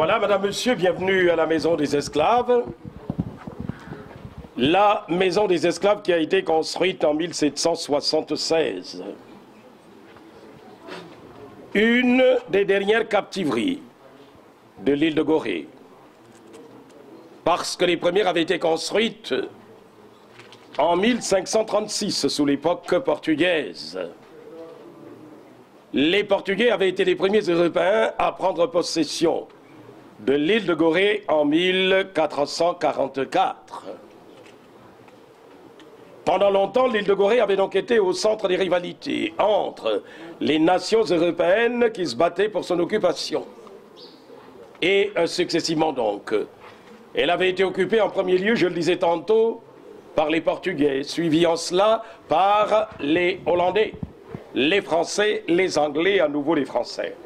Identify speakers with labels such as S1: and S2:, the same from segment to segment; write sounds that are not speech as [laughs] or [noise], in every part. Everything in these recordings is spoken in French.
S1: Voilà, madame, monsieur, bienvenue à la maison des esclaves. La maison des esclaves qui a été construite en 1776. Une des dernières captiveries de l'île de Gorée. Parce que les premières avaient été construites en 1536 sous l'époque portugaise. Les Portugais avaient été les premiers Européens à prendre possession de l'île de Gorée en 1444. Pendant longtemps, l'île de Gorée avait donc été au centre des rivalités entre les nations européennes qui se battaient pour son occupation. Et euh, successivement donc, elle avait été occupée en premier lieu, je le disais tantôt, par les Portugais, suivi en cela par les Hollandais, les Français, les Anglais, à nouveau les Français.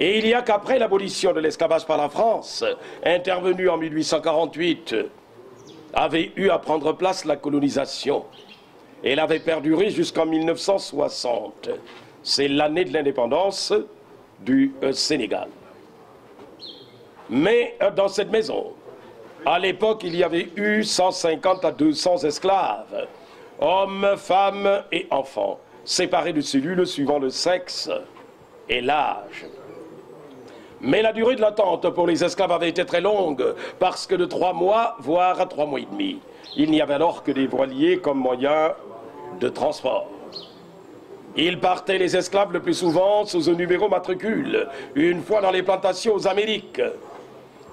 S1: Et il n'y a qu'après l'abolition de l'esclavage par la France, intervenue en 1848, avait eu à prendre place la colonisation. Elle avait perduré jusqu'en 1960. C'est l'année de l'indépendance du euh, Sénégal. Mais euh, dans cette maison, à l'époque, il y avait eu 150 à 200 esclaves, hommes, femmes et enfants, séparés de cellules suivant le sexe et l'âge. Mais la durée de l'attente pour les esclaves avait été très longue, parce que de trois mois, voire trois mois et demi, il n'y avait alors que des voiliers comme moyen de transport. Ils partaient les esclaves le plus souvent sous un numéro matricule, une fois dans les plantations aux Amériques.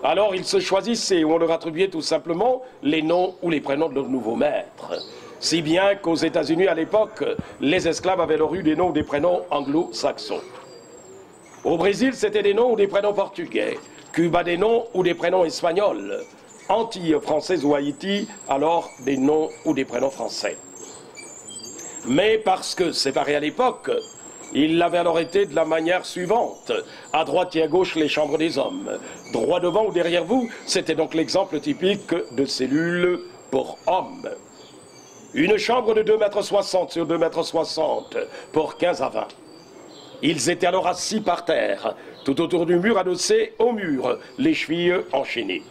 S1: Alors ils se choisissaient ou on leur attribuait tout simplement les noms ou les prénoms de leurs nouveaux maîtres. Si bien qu'aux États-Unis à l'époque, les esclaves avaient leur eu des noms ou des prénoms anglo-saxons. Au Brésil, c'était des noms ou des prénoms portugais. Cuba, des noms ou des prénoms espagnols. Antilles françaises ou Haïti, alors des noms ou des prénoms français. Mais parce que, séparés à l'époque, il l'avait alors été de la manière suivante. À droite et à gauche, les chambres des hommes. Droit devant ou derrière vous, c'était donc l'exemple typique de cellules pour hommes. Une chambre de 2,60 mètres sur 2,60 mètres pour 15 à 20. Ils étaient alors assis par terre, tout autour du mur adossé au mur, les chevilles enchaînées.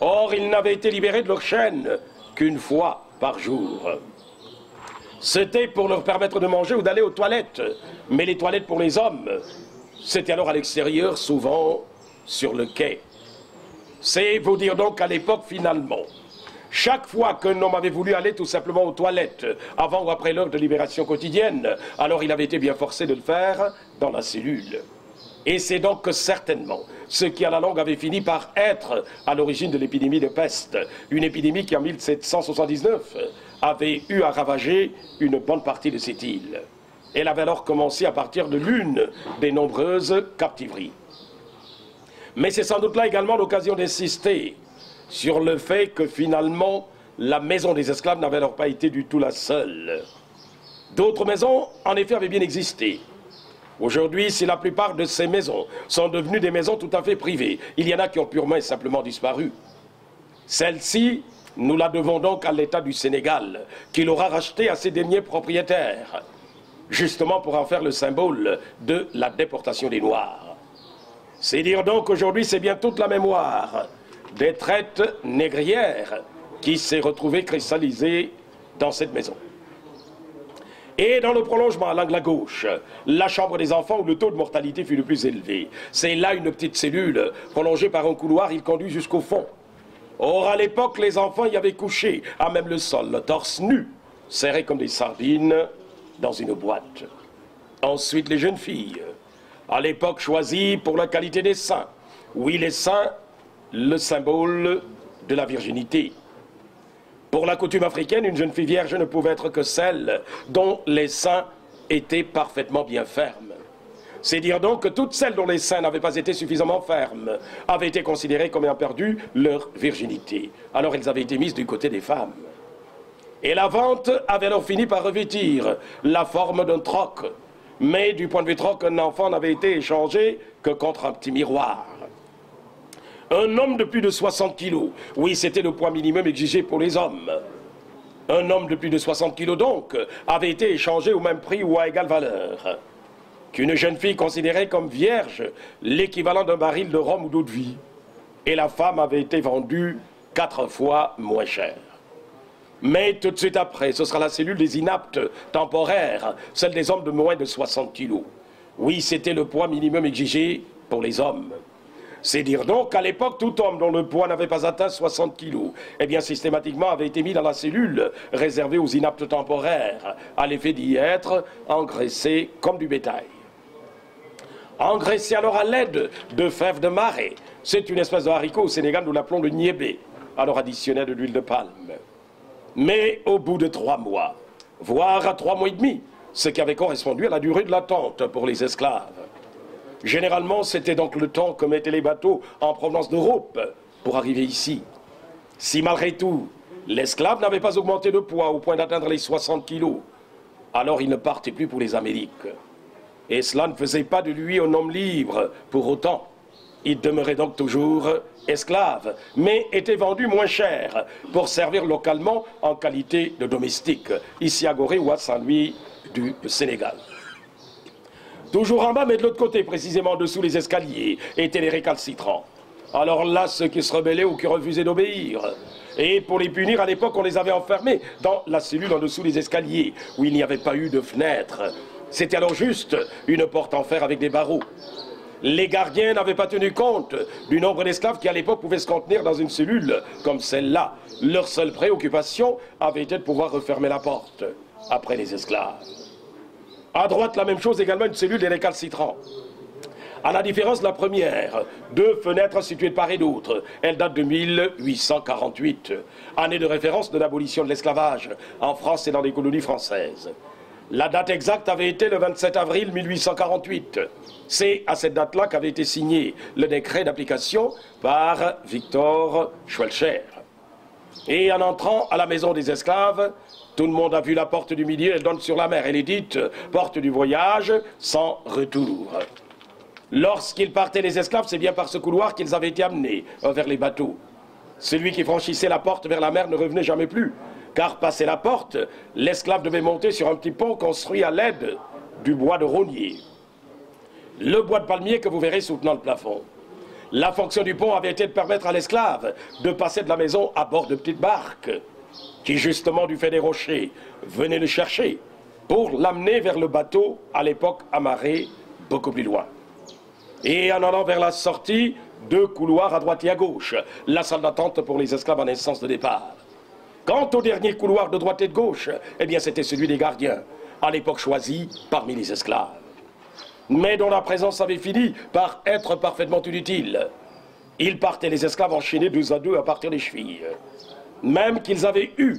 S1: Or, ils n'avaient été libérés de leur chaîne qu'une fois par jour. C'était pour leur permettre de manger ou d'aller aux toilettes. Mais les toilettes pour les hommes, c'était alors à l'extérieur, souvent sur le quai. C'est vous dire donc qu'à l'époque, finalement, chaque fois qu'un homme avait voulu aller tout simplement aux toilettes, avant ou après l'heure de libération quotidienne, alors il avait été bien forcé de le faire dans la cellule. Et c'est donc certainement ce qui à la longue avait fini par être à l'origine de l'épidémie de peste, une épidémie qui en 1779 avait eu à ravager une bonne partie de cette île. Elle avait alors commencé à partir de l'une des nombreuses captiveries. Mais c'est sans doute là également l'occasion d'insister sur le fait que finalement, la maison des esclaves n'avait alors pas été du tout la seule. D'autres maisons, en effet, avaient bien existé. Aujourd'hui, si la plupart de ces maisons sont devenues des maisons tout à fait privées, il y en a qui ont purement et simplement disparu. Celle-ci, nous la devons donc à l'État du Sénégal, qui l'aura rachetée à ses derniers propriétaires, justement pour en faire le symbole de la déportation des Noirs. C'est dire donc qu'aujourd'hui, c'est bien toute la mémoire des traites négrières qui s'est retrouvée cristallisée dans cette maison. Et dans le prolongement, à l'angle à gauche, la chambre des enfants où le taux de mortalité fut le plus élevé. C'est là une petite cellule prolongée par un couloir, il conduit jusqu'au fond. Or, à l'époque, les enfants y avaient couché, à même le sol, torse nu, serrés comme des sardines dans une boîte. Ensuite, les jeunes filles, à l'époque choisies pour la qualité des seins. Oui, les seins, le symbole de la virginité. Pour la coutume africaine, une jeune fille vierge ne pouvait être que celle dont les seins étaient parfaitement bien fermes. C'est dire donc que toutes celles dont les seins n'avaient pas été suffisamment fermes avaient été considérées comme ayant perdu leur virginité. Alors elles avaient été mises du côté des femmes. Et la vente avait alors fini par revêtir la forme d'un troc. Mais du point de vue troc, un enfant n'avait été échangé que contre un petit miroir. Un homme de plus de 60 kilos, oui, c'était le poids minimum exigé pour les hommes. Un homme de plus de 60 kilos, donc, avait été échangé au même prix ou à égale valeur. qu'une jeune fille considérait comme vierge l'équivalent d'un baril de rhum ou d'eau de vie. Et la femme avait été vendue quatre fois moins cher. Mais tout de suite après, ce sera la cellule des inaptes temporaires, celle des hommes de moins de 60 kilos. Oui, c'était le poids minimum exigé pour les hommes. C'est dire donc qu'à l'époque, tout homme dont le poids n'avait pas atteint 60 kilos, eh bien systématiquement avait été mis dans la cellule réservée aux inaptes temporaires, à l'effet d'y être engraissé comme du bétail. Engraissé alors à l'aide de fèves de marée. C'est une espèce de haricot au Sénégal, nous l'appelons le niébé, alors additionné de l'huile de palme. Mais au bout de trois mois, voire à trois mois et demi, ce qui avait correspondu à la durée de l'attente pour les esclaves. Généralement, c'était donc le temps que mettaient les bateaux en provenance d'Europe pour arriver ici. Si malgré tout, l'esclave n'avait pas augmenté de poids au point d'atteindre les 60 kilos, alors il ne partait plus pour les Amériques. Et cela ne faisait pas de lui un homme libre pour autant. Il demeurait donc toujours esclave, mais était vendu moins cher pour servir localement en qualité de domestique, ici à Gorée ou à Saint-Louis du Sénégal. Toujours en bas, mais de l'autre côté, précisément dessous les escaliers, étaient les récalcitrants. Alors là, ceux qui se rebellaient ou qui refusaient d'obéir. Et pour les punir, à l'époque, on les avait enfermés dans la cellule en dessous des escaliers, où il n'y avait pas eu de fenêtre. C'était alors juste une porte en fer avec des barreaux. Les gardiens n'avaient pas tenu compte du nombre d'esclaves qui à l'époque pouvaient se contenir dans une cellule comme celle-là. Leur seule préoccupation avait été de pouvoir refermer la porte après les esclaves. À droite, la même chose également, une cellule des récalcitrants. À la différence de la première, deux fenêtres situées de part et d'autre. Elle date de 1848, année de référence de l'abolition de l'esclavage en France et dans les colonies françaises. La date exacte avait été le 27 avril 1848. C'est à cette date-là qu'avait été signé le décret d'application par Victor Schwelcher. Et en entrant à la maison des esclaves, tout le monde a vu la porte du milieu, elle donne sur la mer. Elle est dite porte du voyage sans retour. Lorsqu'ils partaient les esclaves, c'est bien par ce couloir qu'ils avaient été amenés euh, vers les bateaux. Celui qui franchissait la porte vers la mer ne revenait jamais plus, car passé la porte, l'esclave devait monter sur un petit pont construit à l'aide du bois de rognier. Le bois de palmier que vous verrez soutenant le plafond. La fonction du pont avait été de permettre à l'esclave de passer de la maison à bord de petites barques qui justement du fait des rochers venait le chercher pour l'amener vers le bateau, à l'époque amarré beaucoup plus loin. Et en allant vers la sortie, deux couloirs à droite et à gauche, la salle d'attente pour les esclaves en essence de départ. Quant au dernier couloir de droite et de gauche, eh bien c'était celui des gardiens, à l'époque choisi parmi les esclaves. Mais dont la présence avait fini par être parfaitement inutile. Ils partaient les esclaves enchaînés deux à deux à partir des chevilles même qu'ils avaient eu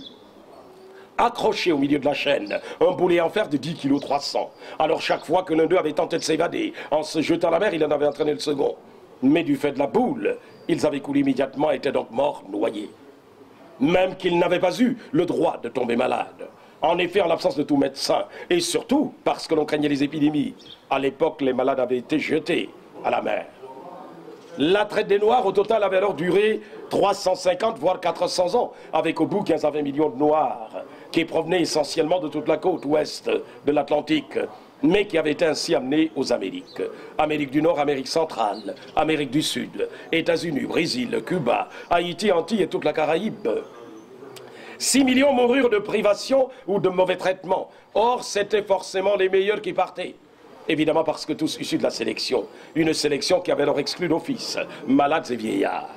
S1: accroché au milieu de la chaîne un boulet en fer de 10 kg 300. Alors chaque fois que l'un d'eux avait tenté de s'évader, en se jetant à la mer, il en avait entraîné le second. Mais du fait de la boule, ils avaient coulé immédiatement et étaient donc morts, noyés. Même qu'ils n'avaient pas eu le droit de tomber malade. En effet, en l'absence de tout médecin, et surtout parce que l'on craignait les épidémies, à l'époque, les malades avaient été jetés à la mer. La traite des Noirs, au total, avait alors duré 350, voire 400 ans, avec au bout 15 à 20 millions de Noirs, qui provenaient essentiellement de toute la côte ouest de l'Atlantique, mais qui avaient été ainsi amenés aux Amériques. Amérique du Nord, Amérique centrale, Amérique du Sud, États-Unis, Brésil, Cuba, Haïti, Antilles et toute la Caraïbe. 6 millions moururent de privation ou de mauvais traitements. Or, c'était forcément les meilleurs qui partaient. Évidemment parce que tous issus de la sélection. Une sélection qui avait alors exclu d'office malades et vieillards.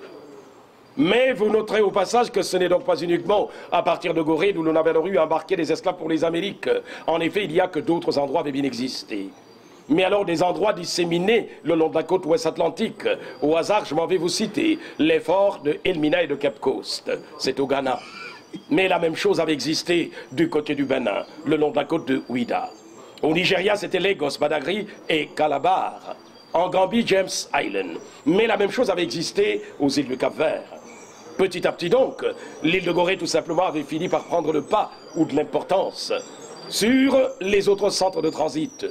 S1: Mais vous noterez au passage que ce n'est donc pas uniquement à partir de Gorée d'où l'on avait alors eu embarqué des esclaves pour les Amériques. En effet, il y a que d'autres endroits avaient bien existé. Mais alors des endroits disséminés le long de la côte ouest atlantique. Au hasard, je m'en vais vous citer les forts de Elmina et de Cape Coast. C'est au Ghana. Mais la même chose avait existé du côté du Bénin, le long de la côte de Ouida. Au Nigeria, c'était Lagos, Badagry et Calabar. En Gambie, James Island. Mais la même chose avait existé aux îles du Cap-Vert. Petit à petit donc, l'île de Gorée tout simplement avait fini par prendre le pas ou de l'importance sur les autres centres de transit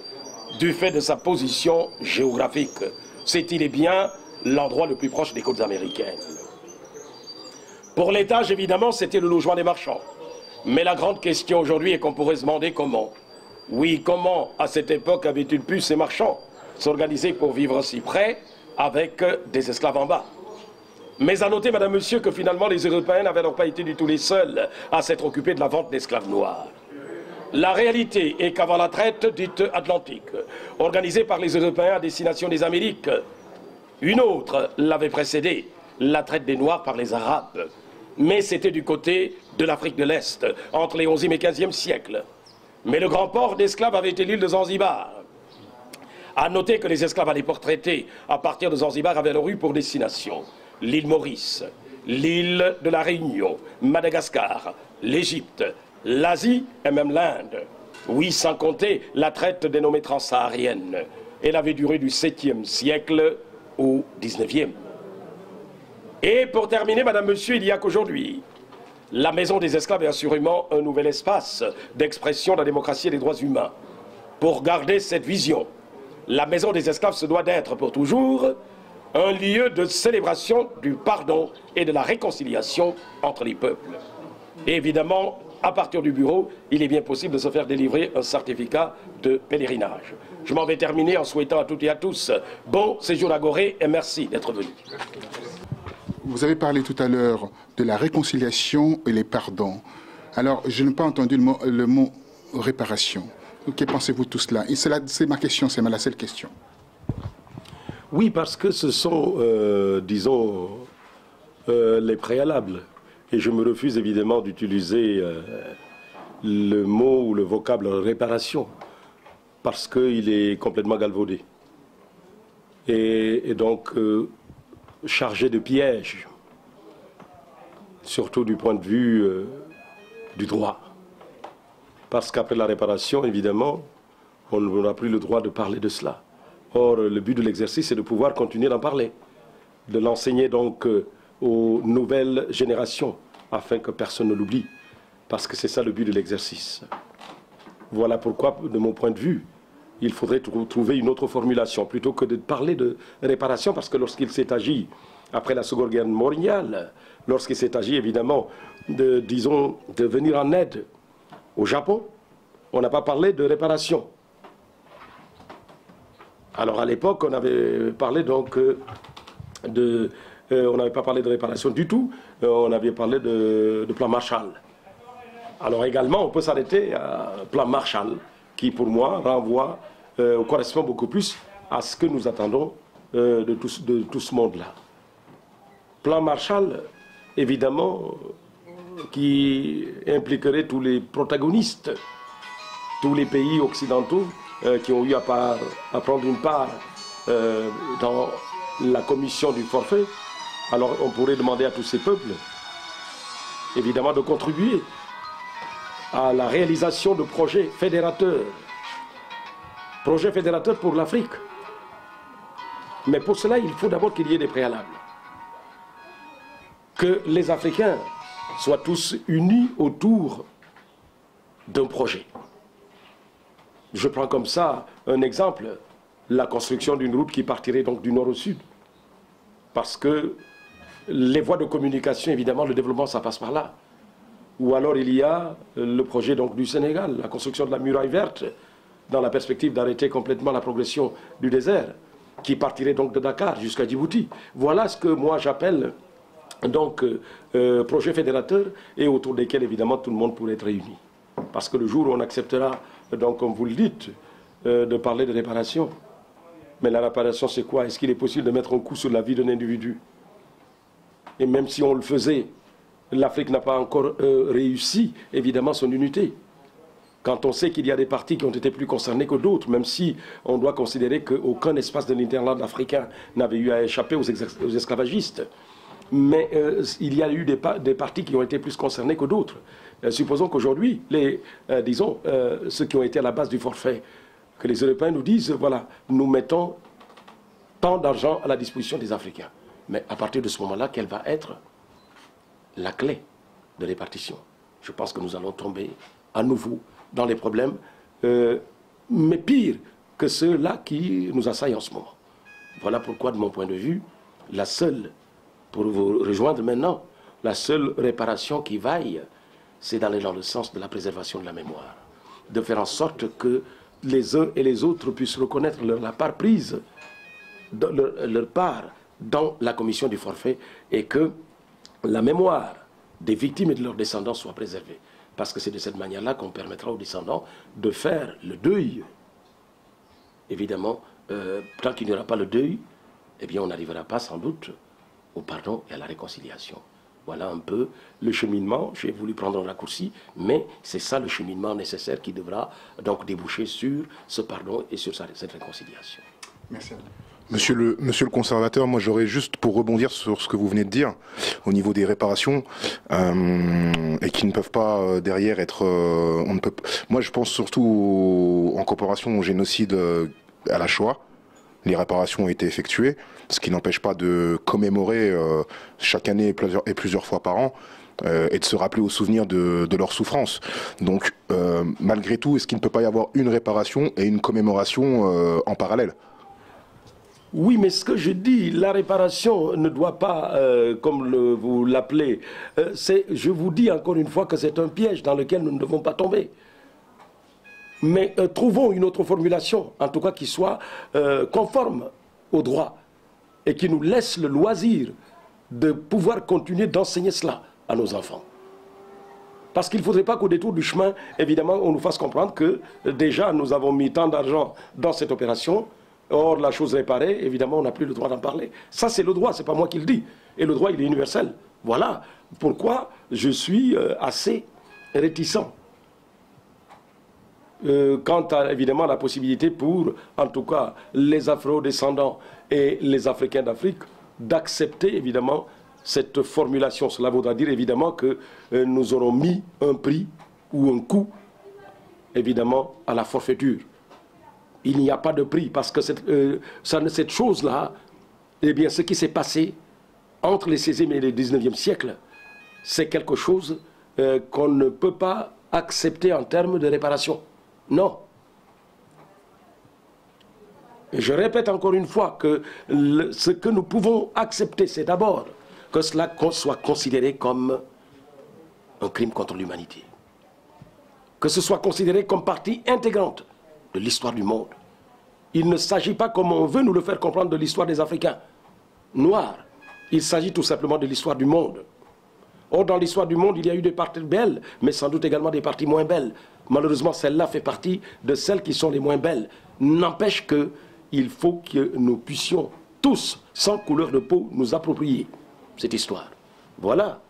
S1: du fait de sa position géographique. Cette île est bien l'endroit le plus proche des côtes américaines. Pour l'étage, évidemment, c'était le logement des marchands. Mais la grande question aujourd'hui est qu'on pourrait se demander comment Oui, comment, à cette époque, avaient-ils pu, ces marchands, s'organiser pour vivre si près avec des esclaves en bas? Mais à noter, madame, monsieur, que finalement les Européens n'avaient alors pas été du tout les seuls à s'être occupés de la vente d'esclaves noirs. La réalité est qu'avant la traite dite atlantique, organisée par les Européens à destination des Amériques, une autre l'avait précédée, la traite des Noirs par les Arabes. Mais c'était du côté de l'Afrique de l'Est, entre les 11e et 15e siècles. Mais le grand port d'esclaves avait été l'île de Zanzibar. À noter que les esclaves à l'époque traités à partir de Zanzibar avaient leur eu pour destination l'île Maurice, l'île de la Réunion, Madagascar, l'Égypte, l'Asie et même l'Inde. Oui, sans compter la traite dénommée transsaharienne. Elle avait duré du 7e siècle au 19e. Et pour terminer, Madame, Monsieur, il y a qu'aujourd'hui, la Maison des Esclaves est assurément un nouvel espace d'expression de la démocratie et des droits humains. Pour garder cette vision, la Maison des Esclaves se doit d'être pour toujours un lieu de célébration du pardon et de la réconciliation entre les peuples. Évidemment, à partir du bureau, il est bien possible de se faire délivrer un certificat de pèlerinage. Je m'en vais terminer en souhaitant à toutes et à tous bon séjour à Gorée et merci d'être venus.
S2: Vous avez parlé tout à l'heure de la réconciliation et les pardons. Alors, je n'ai pas entendu le mot, réparation. Que pensez-vous de tout cela? C'est ma question, c'est ma seule question.
S1: Oui, parce que ce sont, euh, disons, euh, les préalables. Et je me refuse évidemment d'utiliser euh, le mot ou le vocable réparation, parce qu'il est complètement galvaudé. Et, donc chargé de pièges, surtout du point de vue du droit. Parce qu'après la réparation, évidemment, on n'aura plus le droit de parler de cela. Or, le but de l'exercice, c'est de pouvoir continuer d'en parler, de l'enseigner donc euh, aux nouvelles générations, afin que personne ne l'oublie, parce que c'est ça le but de l'exercice. Voilà pourquoi, de mon point de vue, il faudrait trouver une autre formulation, plutôt que de parler de réparation, parce que lorsqu'il s'est agi, après la Seconde Guerre mondiale, lorsqu'il s'est agi évidemment de, disons, de venir en aide au Japon, on n'a pas parlé de réparation. Alors à l'époque, on avait parlé donc euh, de... Euh, on n'avait pas parlé de réparation du tout, euh, on avait parlé de, plan Marshall. Alors également, on peut s'arrêter à plan Marshall, qui pour moi renvoie, correspond beaucoup plus à ce que nous attendons de tout, de tout ce monde-là. Plan Marshall, évidemment, qui impliquerait tous les protagonistes, tous les pays occidentaux, euh, qui ont eu à, prendre une part euh, dans la commission du forfait, alors on pourrait demander à tous ces peuples, évidemment, de contribuer à la réalisation de projets fédérateurs. Projets fédérateurs pour l'Afrique. Mais pour cela, il faut d'abord qu'il y ait des préalables. Que les Africains soient tous unis autour d'un projet. Je prends comme ça un exemple, la construction d'une route qui partirait donc du nord au sud. Parce que les voies de communication, évidemment, le développement, ça passe par là. Ou alors il y a le projet donc, du Sénégal, la construction de la muraille verte, dans la perspective d'arrêter complètement la progression du désert, qui partirait donc de Dakar jusqu'à Djibouti. Voilà ce que moi j'appelle donc euh, projet fédérateur et autour desquels évidemment tout le monde pourrait être réuni. Parce que le jour où on acceptera donc comme vous le dites, euh, de parler de réparation. Mais la réparation, c'est quoi? Est-ce qu'il est possible de mettre un coup sur la vie d'un individu? Et même si on le faisait, l'Afrique n'a pas encore euh, réussi, évidemment, son unité. Quand on sait qu'il y a des partis qui ont été plus concernés que d'autres, même si on doit considérer qu'aucun espace de l'interland africain n'avait eu à échapper aux, esclavagistes. Mais euh, il y a eu des, partis qui ont été plus concernés que d'autres. Euh, supposons qu'aujourd'hui, les, disons, ceux qui ont été à la base du forfait, que les Européens nous disent, voilà, nous mettons tant d'argent à la disposition des Africains. Mais à partir de ce moment-là, quelle va être la clé de répartition Je pense que nous allons tomber à nouveau dans les problèmes, mais pire que ceux-là qui nous assaillent en ce moment. Voilà pourquoi, de mon point de vue, la seule, pour vous rejoindre maintenant, la seule réparation qui vaille, c'est d'aller dans le sens de la préservation de la mémoire. de faire en sorte que les uns et les autres puissent reconnaître leur, part prise, leur part dans la commission du forfait et que la mémoire des victimes et de leurs descendants soit préservée. Parce que c'est de cette manière-là qu'on permettra aux descendants de faire le deuil. Évidemment, euh, tant qu'il n'y aura pas le deuil, eh bien, on n'arrivera pas sans doute au pardon et à la réconciliation. Voilà un peu le cheminement. J'ai voulu prendre un raccourci, mais c'est ça le cheminement nécessaire qui devra donc déboucher sur ce pardon et sur cette réconciliation.
S2: Merci.
S3: Monsieur le, conservateur, moi j'aurais juste pour rebondir sur ce que vous venez de dire au niveau des réparations euh, et qui ne peuvent pas euh, derrière être. Euh. Moi je pense surtout en coopération au génocide à la Shoah. Les réparations ont été effectuées, ce qui n'empêche pas de commémorer chaque année et plusieurs, fois par an et de se rappeler au souvenir de, de leur souffrance. Donc, malgré tout, est-ce qu'il ne peut pas y avoir une réparation et une commémoration en parallèle?
S1: Oui, mais ce que je dis, la réparation ne doit pas, euh, comme vous l'appelez, euh, je vous dis encore une fois que c'est un piège dans lequel nous ne devons pas tomber. Mais euh, trouvons une autre formulation, en tout cas qui soit conforme au droit et qui nous laisse le loisir de pouvoir continuer d'enseigner cela à nos enfants. Parce qu'il ne faudrait pas qu'au détour du chemin, évidemment, on nous fasse comprendre que déjà nous avons mis tant d'argent dans cette opération, Or, la chose réparée, évidemment, on n'a plus le droit d'en parler. Ça, c'est le droit, c'est pas moi qui le dis. Et le droit, il est universel. Voilà pourquoi je suis euh, assez réticent. Euh, quant à évidemment la possibilité pour, en tout cas, les afro-descendants et les Africains d'Afrique d'accepter évidemment cette formulation. Cela voudra dire évidemment que euh, nous aurons mis un prix ou un coût évidemment à la forfaiture il n'y a pas de prix parce que cette, euh, cette chose-là, eh bien, ce qui s'est passé entre le 16e et le 19e siècle, c'est quelque chose euh, qu'on ne peut pas accepter en termes de réparation. Non. Et je répète encore une fois que ce que nous pouvons accepter, c'est d'abord que cela soit considéré comme un crime contre l'humanité. Que ce soit considéré comme partie intégrante de l'histoire du monde. Il ne s'agit pas, comme on veut nous le faire comprendre, de l'histoire des Africains noirs. Il s'agit tout simplement de l'histoire du monde. Or, dans l'histoire du monde, il y a eu des parties belles, mais sans doute également des parties moins belles. Malheureusement, celle-là fait partie de celles qui sont les moins belles. N'empêche qu'il faut que nous puissions tous, sans couleur de peau, nous approprier cette histoire. Voilà,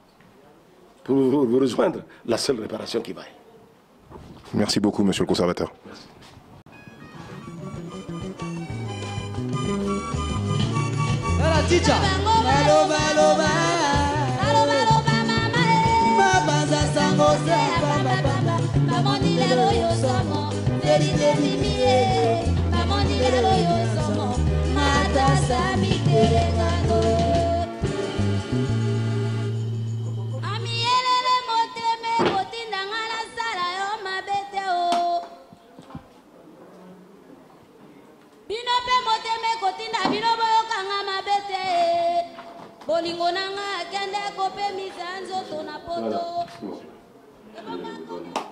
S1: pour vous rejoindre, la seule réparation qui vaille.
S3: Merci beaucoup, monsieur le conservateur.
S4: teacher. Maloba, loba. Maloba, loba, mama. Eh. Baba, za sango, za baba, baba. Maman, dit les royaux sommes. Délit des mimiers. Maman, dit les royaux sommes. Mata, sa, mi, telengago.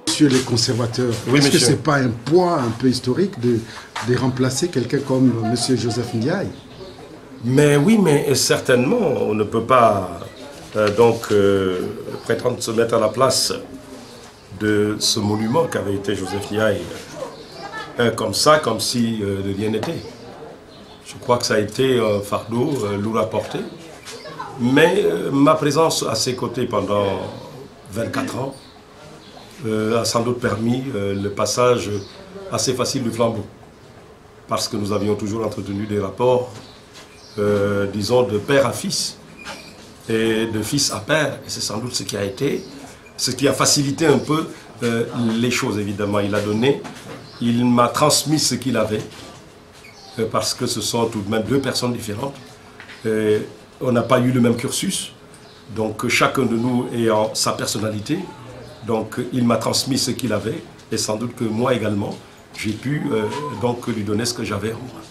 S5: Monsieur les conservateurs, est-ce que ce n'est pas un poids un peu historique de, de remplacer quelqu'un comme Monsieur Joseph Ndiaye?
S1: Mais oui, mais certainement, on ne peut pas euh, donc euh, prétendre se mettre à la place de ce monument qu'avait été Joseph Ndiaye. Euh, comme ça, comme si de rien n'était. Je crois que ça a été un fardeau lourd à porter. Mais euh, ma présence à ses côtés pendant 24 ans euh, a sans doute permis euh, le passage assez facile du flambeau. Parce que nous avions toujours entretenu des rapports, disons, de père à fils et de fils à père. C'est sans doute ce qui a été, ce qui a facilité un peu les choses, évidemment. Il a donné, il m'a transmis ce qu'il avait, parce que ce sont tout de même deux personnes différentes on n'a pas eu le même cursus. Donc chacun de nous ayant sa personnalité. Donc il m'a transmis ce qu'il avait et sans doute que moi également, j'ai pu euh, donc lui donner ce que j'avais en moi.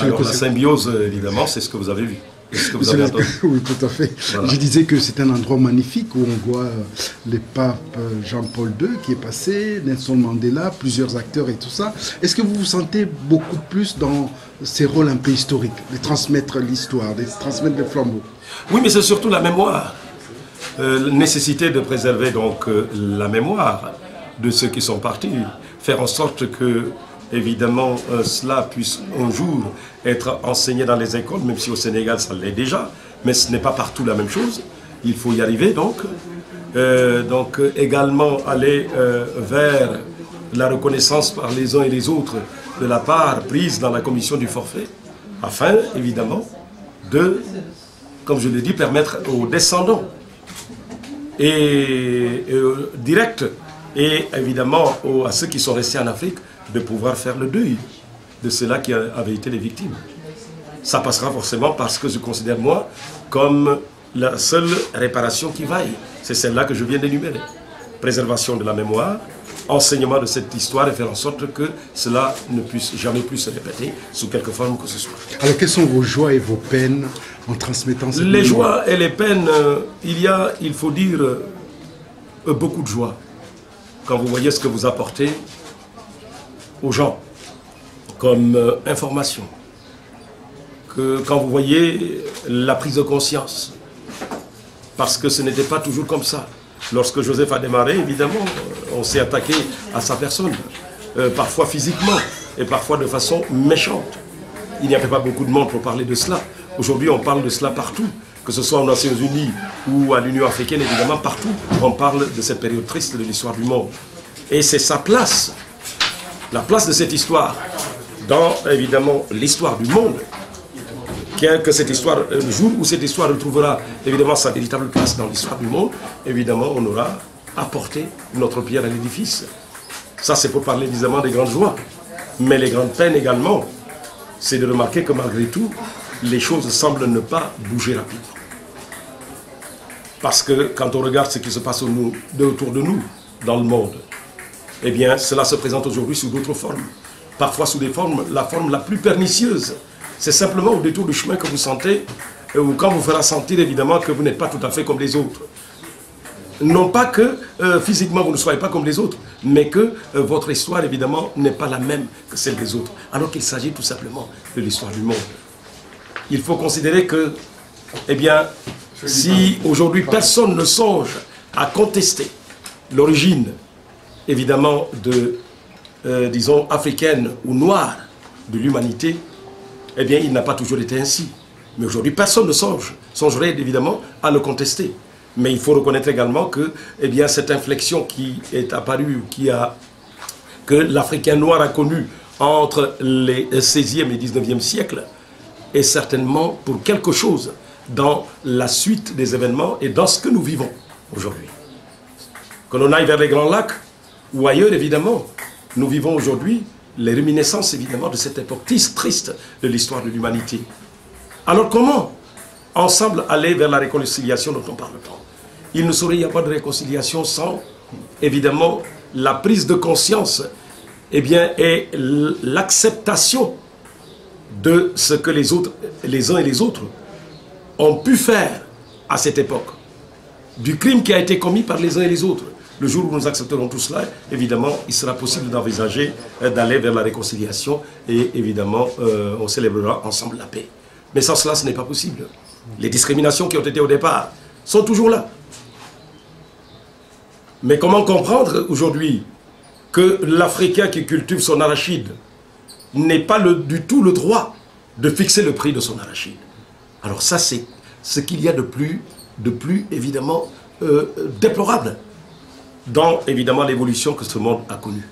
S1: Alors la symbiose, évidemment, c'est ce que vous avez vu.
S5: Ce que vous avez entendu. Oui, tout à fait. Je disais que c'est un endroit magnifique où on voit euh, les papes euh, Jean-Paul II qui est passé, Nelson Mandela, plusieurs acteurs et tout ça. Est-ce que vous vous sentez beaucoup plus dans ces rôles un peu historiques, de transmettre l'histoire, de transmettre le flambeau
S1: Oui, mais c'est surtout la mémoire. Euh, nécessité de préserver donc la mémoire de ceux qui sont partis, faire en sorte que évidemment, euh, cela puisse un jour être enseigné dans les écoles, même si au Sénégal ça l'est déjà, mais ce n'est pas partout la même chose. Il faut y arriver donc. Euh, donc également aller euh, vers la reconnaissance par les uns et les autres de la part prise dans la commission du forfait, afin évidemment de, comme je l'ai dit, permettre aux descendants et, direct et évidemment à ceux qui sont restés en Afrique de pouvoir faire le deuil de ceux-là qui avaient été les victimes. Ça passera forcément parce que je considère moi comme la seule réparation qui vaille. C'est celle-là que je viens d'énumérer. Préservation de la mémoire, enseignement de cette histoire et faire en sorte que cela ne puisse jamais plus se répéter sous quelque forme que ce soit.
S5: Alors quelles sont vos joies et vos peines en transmettant cette
S1: Les joies et les peines, euh, il y a, il faut dire, euh, beaucoup de joie. Quand vous voyez ce que vous apportez aux gens comme euh, information. Que quand vous voyez la prise de conscience, parce que ce n'était pas toujours comme ça. Lorsque Joseph a démarré, évidemment, on s'est attaqué à sa personne, euh, parfois physiquement et parfois de façon méchante. Il n'y avait pas beaucoup de monde pour parler de cela. Aujourd'hui, on parle de cela partout, que ce soit aux Nations Unies ou à l'Union africaine, évidemment, partout, on parle de cette période triste de l'histoire du monde. Et c'est sa place la place de cette histoire dans, évidemment, l'histoire du monde, que cette histoire, euh, le jour où cette histoire retrouvera évidemment sa véritable place dans l'histoire du monde, évidemment, on aura apporté notre pierre à l'édifice. Ça, c'est pour parler évidemment des grandes joies. Mais les grandes peines également, c'est de remarquer que malgré tout, les choses semblent ne pas bouger rapidement. Parce que quand on regarde ce qui se passe autour de nous, dans le monde, eh bien, cela se présente aujourd'hui sous d'autres formes. Parfois sous des formes, la forme la plus pernicieuse. C'est simplement au détour du chemin que vous sentez, euh, ou quand vous fera sentir évidemment que vous n'êtes pas tout à fait comme les autres. Non pas que euh, physiquement vous ne soyez pas comme les autres, mais que euh, votre histoire évidemment n'est pas la même que celle des autres. Alors qu'il s'agit tout simplement de l'histoire du monde. Il faut considérer que, eh bien, si aujourd'hui personne ne songe à contester l'origine évidemment de, euh, disons, africaine ou noire de l'humanité, eh bien, il n'a pas toujours été ainsi. Mais aujourd'hui, personne ne songe, songerait évidemment à le contester. Mais il faut reconnaître également que, eh bien, cette inflexion qui est apparue, qui a, que l'Africain noir a connue entre les 16e et 19e siècles, est certainement pour quelque chose dans la suite des événements et dans ce que nous vivons aujourd'hui. Que l'on aille vers les grands lacs, ou ailleurs, évidemment. Nous vivons aujourd'hui les réminiscences, évidemment, de cette époque triste de l'histoire de l'humanité. Alors comment ensemble aller vers la réconciliation dont on parle tant? Il ne saurait y avoir de réconciliation sans, évidemment, la prise de conscience eh bien, et l'acceptation de ce que les uns et les autres, ont pu faire à cette époque, du crime qui a été commis par les uns et les autres, le jour où nous accepterons tout cela, évidemment, il sera possible d'envisager euh, d'aller vers la réconciliation et évidemment, euh, on célébrera ensemble la paix. Mais sans cela, ce n'est pas possible. Les discriminations qui ont été au départ sont toujours là. Mais comment comprendre aujourd'hui que l'Africain qui cultive son arachide n'ait pas du tout le droit de fixer le prix de son arachide? Alors ça, c'est ce qu'il y a de plus, de plus évidemment euh, déplorable dans évidemment l'évolution que ce monde a connue.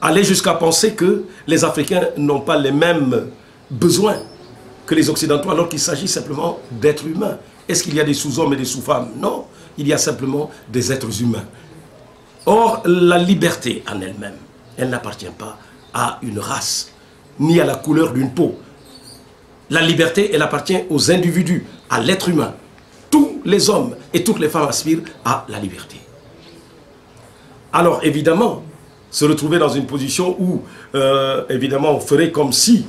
S1: Aller jusqu'à penser que les Africains n'ont pas les mêmes besoins que les Occidentaux alors qu'il s'agit simplement d'êtres humains. Est-ce qu'il y a des sous-hommes et des sous-femmes? Non, il y a simplement des êtres humains. Or, la liberté en elle-même, elle, n'appartient pas à une race, ni à la couleur d'une peau. La liberté, elle appartient aux individus, à l'être humain. Tous les hommes et toutes les femmes aspirent à la liberté. Alors évidemment, se retrouver dans une position où, euh, évidemment, on ferait comme si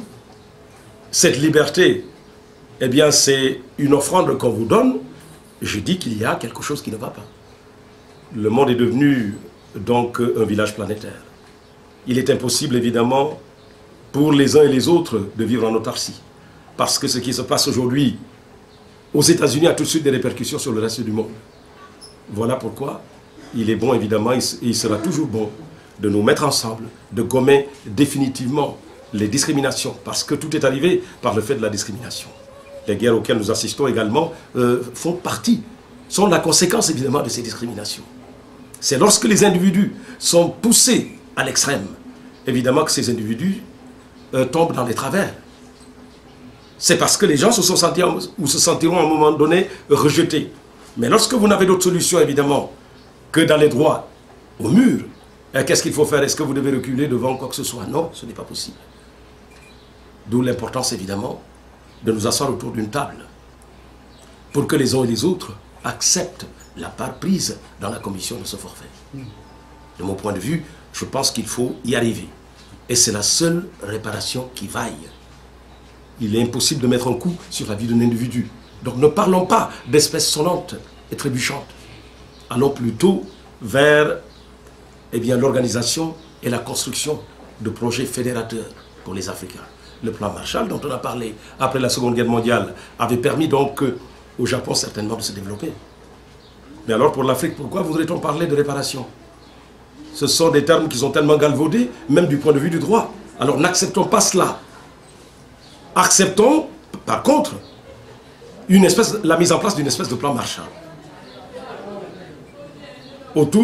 S1: cette liberté eh bien c'est une offrande qu'on vous donne, je dis qu'il y a quelque chose qui ne va pas. Le monde est devenu donc un village planétaire. Il est impossible évidemment pour les uns et les autres de vivre en autarcie. Parce que ce qui se passe aujourd'hui aux États-Unis a tout de suite des répercussions sur le reste du monde. Voilà pourquoi il est bon évidemment, et il sera toujours bon de nous mettre ensemble, de gommer définitivement les discriminations, parce que tout est arrivé par le fait de la discrimination. Les guerres auxquelles nous assistons également euh, font partie, sont la conséquence évidemment de ces discriminations. C'est lorsque les individus sont poussés à l'extrême, évidemment que ces individus euh, tombent dans les travers. C'est parce que les gens se sont sentis ou se sentiront à un moment donné rejetés. Mais lorsque vous n'avez d'autre solution, évidemment, que d'aller droit au mur, eh, qu'est-ce qu'il faut faire? Est-ce que vous devez reculer devant quoi que ce soit? Non, ce n'est pas possible. D'où l'importance, évidemment, de nous asseoir autour d'une table pour que les uns et les autres acceptent la part prise dans la commission de ce forfait. De mon point de vue, je pense qu'il faut y arriver. Et c'est la seule réparation qui vaille. Il est impossible de mettre un coup sur la vie d'un individu. Donc ne parlons pas d'espèces sonnantes et trébuchantes. Allons plutôt vers eh l'organisation et la construction de projets fédérateurs pour les Africains. Le plan Marshall dont on a parlé après la Seconde Guerre mondiale avait permis donc au Japon certainement de se développer. Mais alors pour l'Afrique, pourquoi voudrait-on parler de réparation? Ce sont des termes qui sont tellement galvaudés, même du point de vue du droit. Alors n'acceptons pas cela. Acceptons, par contre, une espèce, la mise en place d'une espèce de plan Marshall.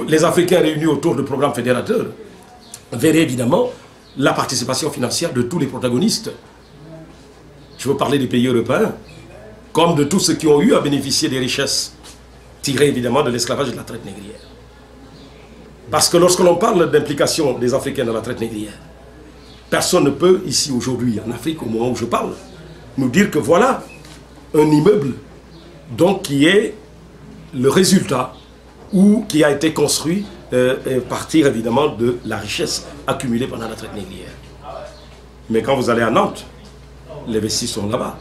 S1: Les Africains réunis autour de programmes fédérateurs verraient évidemment la participation financière de tous les protagonistes. Je veux parler des pays européens, comme de tous ceux qui ont eu à bénéficier des richesses tirées évidemment de l'esclavage et de la traite négrière. Parce que lorsque l'on parle d'implication des Africains dans la traite négrière, personne ne peut, ici aujourd'hui en Afrique, au moment où je parle, nous dire que voilà un immeuble donc qui est le résultat ou qui a été construit euh, partir évidemment de la richesse accumulée pendant la traite négrière. Mais quand vous allez à Nantes, les vestiges sont là-bas.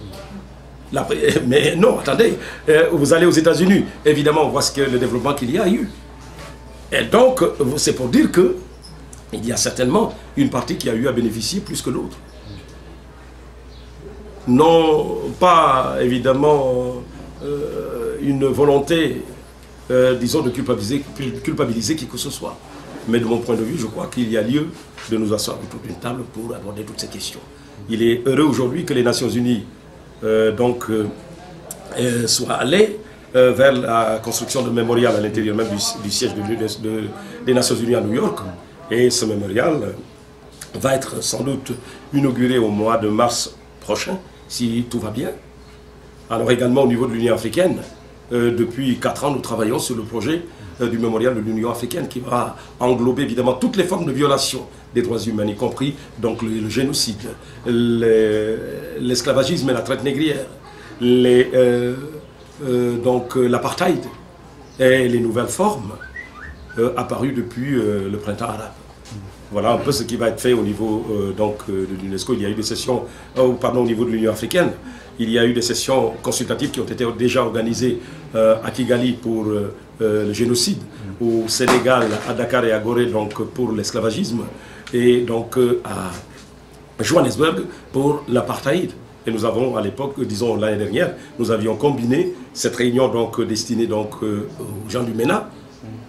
S1: [laughs] mais non, attendez, euh, vous allez aux États-Unis, évidemment, on voit ce que le développement qu'il y a eu. Et donc, c'est pour dire que il y a certainement une partie qui a eu à bénéficier plus que l'autre. Non pas, évidemment, euh, une volonté, euh, disons, de culpabiliser, culpabiliser qui que ce soit. Mais de mon point de vue, je crois qu'il y a lieu de nous asseoir autour d'une table pour aborder toutes ces questions. Il est heureux aujourd'hui que les Nations Unies euh, donc, soient allées vers la construction de mémorial à l'intérieur même du, siège des Nations Unies à New York. Et ce mémorial va être sans doute inauguré au mois de mars prochain, si tout va bien. Alors également au niveau de l'Union africaine, euh, depuis 4 ans, nous travaillons sur le projet euh, du mémorial de l'Union africaine qui va englober évidemment toutes les formes de violation des droits humains, y compris donc le, génocide, l'esclavagisme et la traite négrière, euh, l'apartheid et les nouvelles formes apparues depuis le printemps arabe. Voilà un peu ce qui va être fait au niveau euh, donc, euh, de l'UNESCO. Il y a eu des sessions, euh, pardon, au niveau de l'Union africaine. Il y a eu des sessions consultatives qui ont été déjà organisées à Kigali pour le génocide, au Sénégal, à Dakar et à Gorée donc, pour l'esclavagisme, et donc à Johannesburg pour l'apartheid. Et nous avons, à l'époque, disons l'année dernière, nous avions combiné cette réunion donc, destinée donc, aux gens du MENA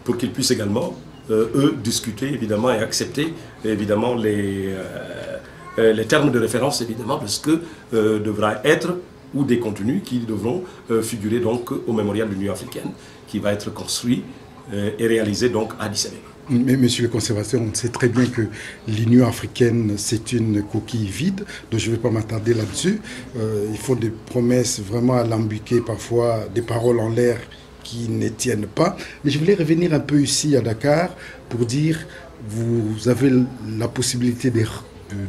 S1: pour qu'ils puissent également euh, eux, discuter évidemment et accepter évidemment les, euh, euh, les termes de référence évidemment de ce que devra être ou des contenus qui devront figurer donc au mémorial de l'Union africaine qui va être construit et réalisé donc à Addis
S5: mais monsieur le conservateur, on sait très bien que l'Union africaine, c'est une coquille vide, donc je ne vais pas m'attarder là-dessus. ils font des promesses vraiment alambiquées, parfois des paroles en l'air qui ne tiennent pas. Mais je voulais revenir un peu ici à Dakar pour dire, vous avez la possibilité de,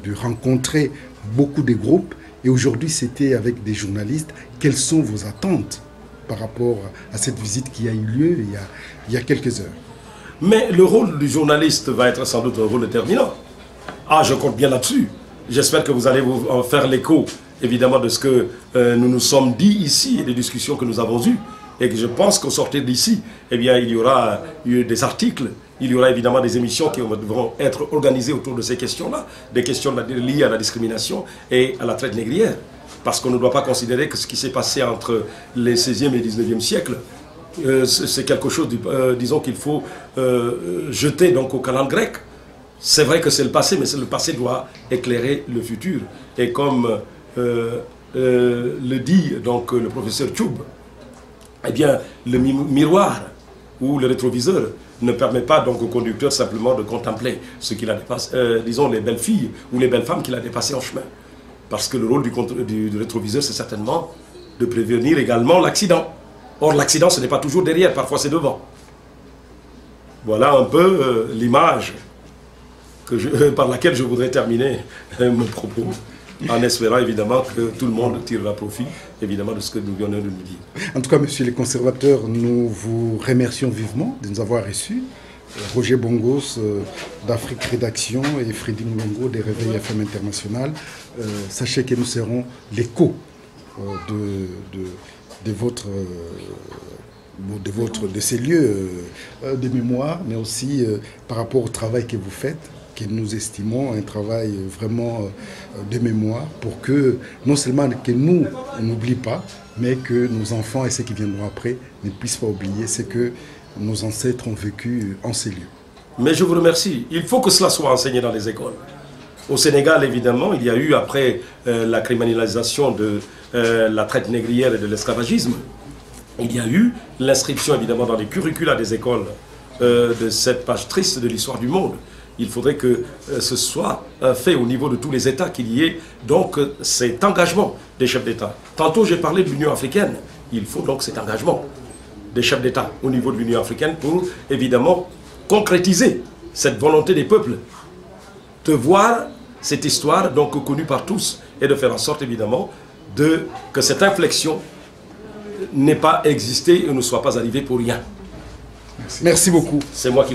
S5: de, rencontrer beaucoup de groupes et aujourd'hui c'était avec des journalistes. Quelles sont vos attentes par rapport à cette visite qui a eu lieu il y a, quelques heures?
S1: Mais le rôle du journaliste va être sans doute un rôle déterminant. Ah, je compte bien là-dessus. J'espère que vous allez vous faire l'écho évidemment de ce que euh, nous nous sommes dit ici et des discussions que nous avons eues. Et que je pense qu'au sortir d'ici, eh bien, il y aura eu des articles, il y aura évidemment des émissions qui devront être organisées autour de ces questions-là, des questions liées à la discrimination et à la traite négrière. Parce qu'on ne doit pas considérer que ce qui s'est passé entre les 16e et 19e siècles, euh, c'est quelque chose, euh, disons, qu'il faut euh, jeter donc au canal grec. C'est vrai que c'est le passé, mais le passé doit éclairer le futur. Et comme le dit donc le professeur Tchoub, eh bien, le miroir ou le rétroviseur ne permet pas donc au conducteur simplement de contempler ce qu'il a dépassé, euh, disons les belles filles ou les belles femmes qu'il a dépassées en chemin. Parce que le rôle du, rétroviseur, c'est certainement de prévenir également l'accident. Or, l'accident, ce n'est pas toujours derrière, parfois c'est devant. Voilà un peu euh, l'image par laquelle je voudrais terminer euh, mon propos en espérant évidemment que tout le monde tirera profit évidemment de ce que nous venons de nous dire.
S5: En tout cas, monsieur les conservateurs, nous vous remercions vivement de nous avoir reçus. Roger Bongos euh, d'Afrique Rédaction et Freddy Moulongo des Réveils FM International. Euh, sachez que nous serons l'écho euh, de, de, votre de, votre, de ces lieux de mémoire, mais aussi par rapport au travail que vous faites que nous estimons un travail vraiment euh, de mémoire pour que non seulement que nous, n'oublions pas, mais que nos enfants et ceux qui viendront après ne puissent pas oublier ce que nos ancêtres ont vécu en ces lieux.
S1: Mais je vous remercie. Il faut que cela soit enseigné dans les écoles. Au Sénégal, évidemment, il y a eu, après euh, la criminalisation de euh, la traite négrière et de l'esclavagisme, il y a eu l'inscription, évidemment, dans les curricula des écoles de cette page triste de l'histoire du monde il faudrait que euh, ce soit euh, fait au niveau de tous les États, qu'il y ait donc euh, cet engagement des chefs d'État. Tantôt j'ai parlé de l'Union africaine, il faut donc cet engagement des chefs d'État au niveau de l'Union africaine pour évidemment concrétiser cette volonté des peuples de voir cette histoire donc connue par tous et de faire en sorte évidemment de, que cette inflexion n'ait pas existé et ne soit pas arrivée pour rien.
S5: Merci beaucoup.
S1: C'est moi qui